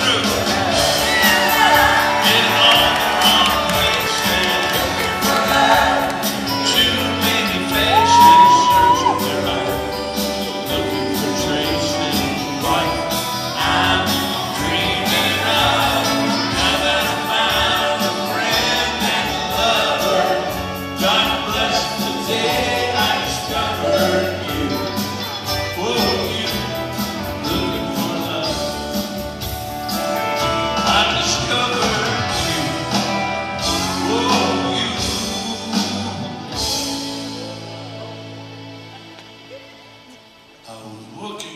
Andrew. I was working